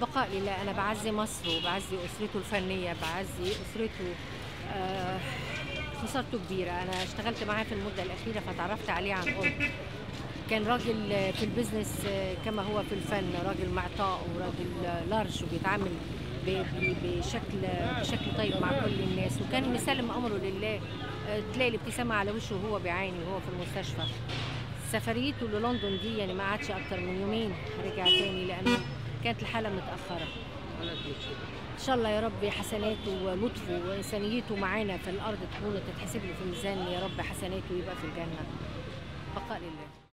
بقاء لله. أنا بعزي مصر وبعزي أسرته الفنية بعزي أسرته آه خسارته كبيرة. أنا اشتغلت معاه في المدة الأخيرة فتعرفت عليه عن قرب كان راجل في ال business كما هو في الفن راجل معطاء وراجل large وبيتعامل بشكل بشكل طيب مع كل الناس. وكان مسلم أمره لله آه، تلاقي الابتسامة على وشه وهو بيعاني وهو في المستشفى. سفريته للندن دي يعني ما قعدش أكتر من يومين. رجع تاني لأنه كانت الحالة متأخرة. إن شاء الله يا رب حسناته ولطفه وإنسانيته معانا في الأرض تكون تتحسب له في الميزان. يا رب حسناته يبقى في الجنة. بقاء لله.